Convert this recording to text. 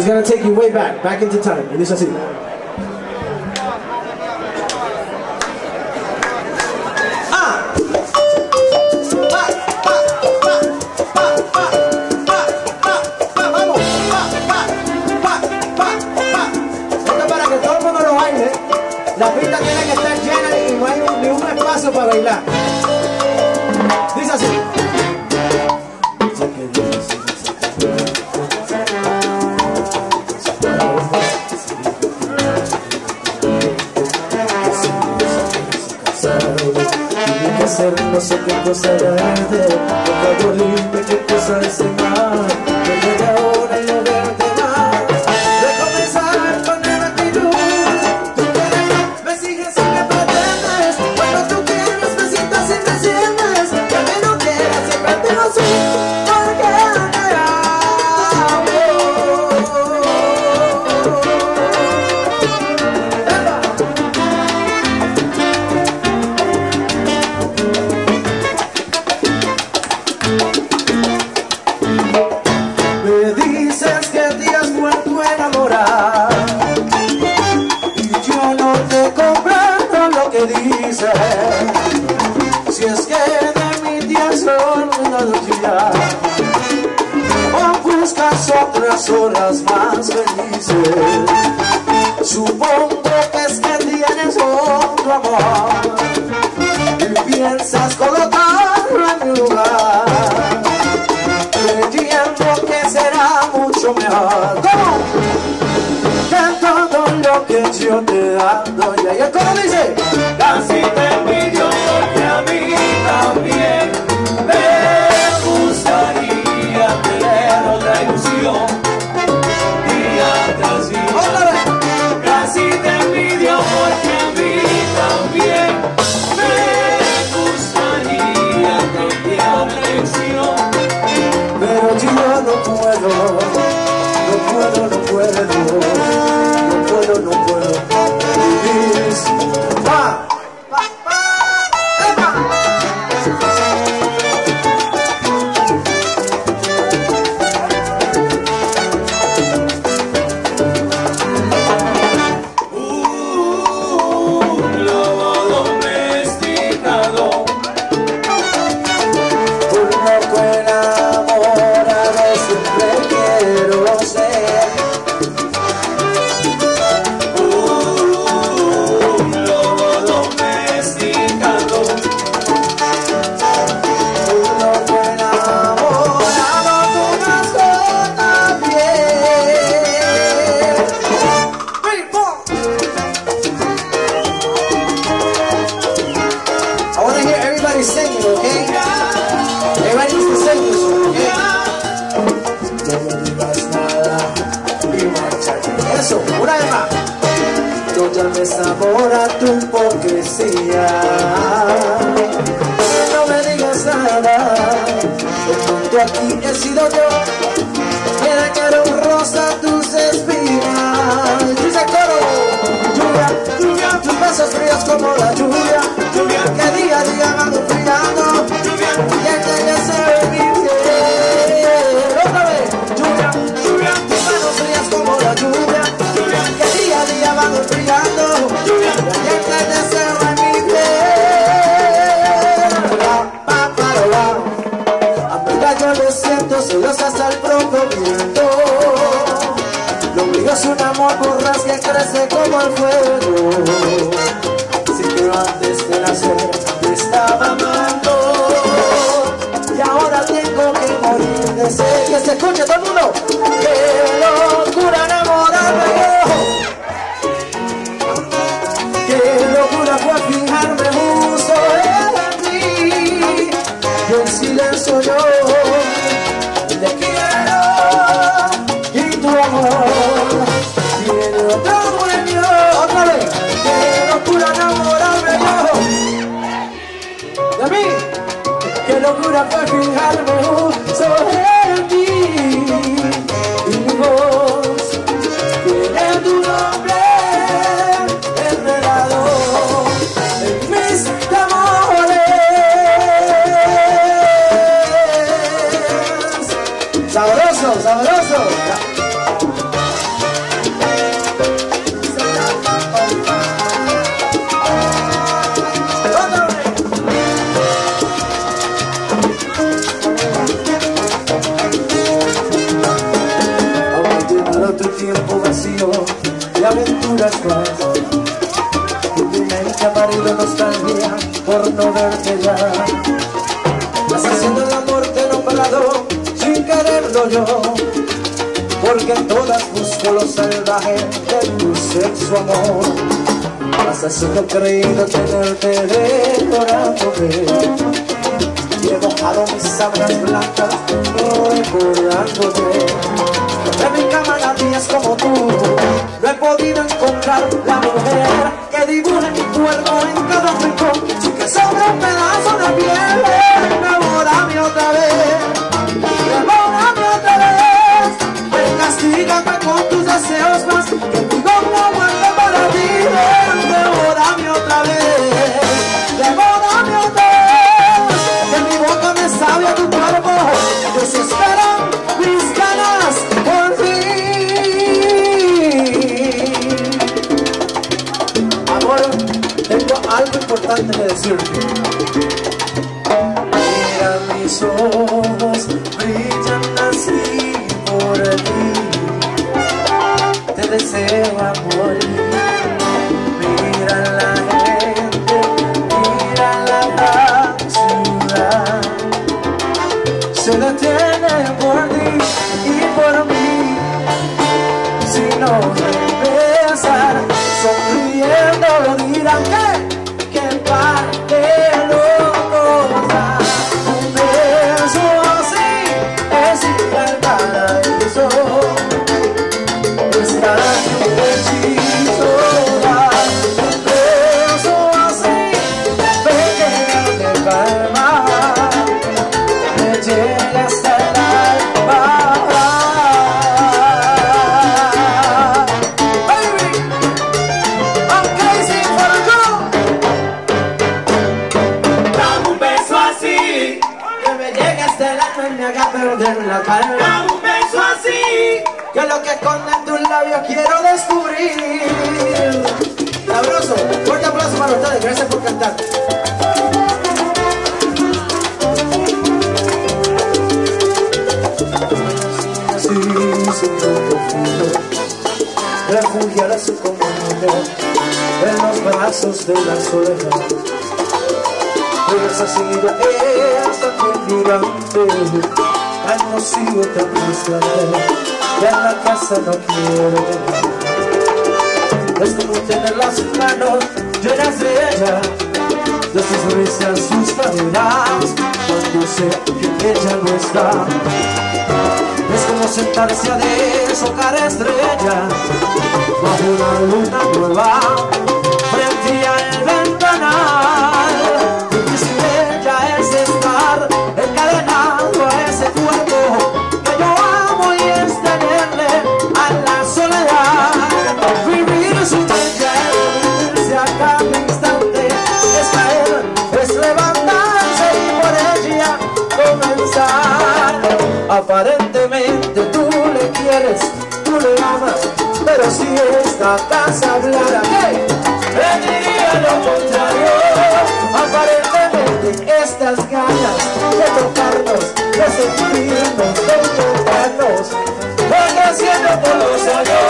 is gonna take you way back, back into time. Y dice cosa grande Nunca volviste qué cosa es Si es que de mi día son una ya O buscas otras horas más felices. Supongo que es que tienes otro amor Y piensas colocarlo everybody singing, okay? Everybody needs to sing? No me digas nada y márchate. Eso, una vez más. No llames amor a tu hipocresía. No me digas nada. El mundo aquí he sido yo. Mira que eran rosa tus espinas. Dice coro. Lluvia, lluvia, tus besos fríos como la lluvia. Lluvia que día a día borras que crece como el fuego. Si que antes de nacer te estaba amando. Y ahora tengo que morir de sed. Que se escuche todo el mundo. Qué locura enamorarme Locura fue fijarme en ti y mi voz tiene tu nombre enredado en mis amores. Sabroso, sabroso. huracán Y una marido nostalgia por no verte ya. Estás haciendo el amor te he nombrado sin quererlo yo. Porque en todas busco lo salvaje de tu sexo amor. Estás haciendo creído tenerte devorándome y he mojado mis sábanas blancas recordándote. De mi cama nadie es como tú. Podido encontrar la mujer que dibuje mi cuerpo en cada rincón. Mira mis ojos, brillan así por ti. Te deseo amor. Mira la gente, mira la ciudad. Se detiene por ti y por mí. Si no brazos de la soledad. Esa seguida es tan gigante, tan nocivo, tan frustrante, que en la casa no quiero llegar. Es como tener las manos llenas de ella, de sus risas, sus caderas, cuando sé que ella no está. Es como sentarse a deshocar estrellas bajo una luna nueva frente al ventanal. Y si ella es estar encadenado a ese cuerpo que yo amo y es tenerle a la soledad. Vivir sin ella es vivirse a cada instante, es caer, es levantarse y por ella comenzar. Aparentemente tú le quieres, tú le amas, pero si esta casa hablara, ¿qué? Me lo contrario Aparentemente estas ganas de tocarnos, de sentirnos, de encontrarnos Van haciendo por los años